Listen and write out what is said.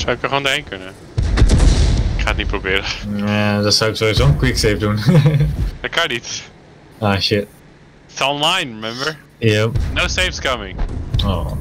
Zou ik er gewoon doorheen kunnen? Ik ga het niet proberen. Nee, dat zou ik sowieso een quicksave doen. Dat kan niet. ah shit. It's online, remember? Yep. No saves coming. Oh!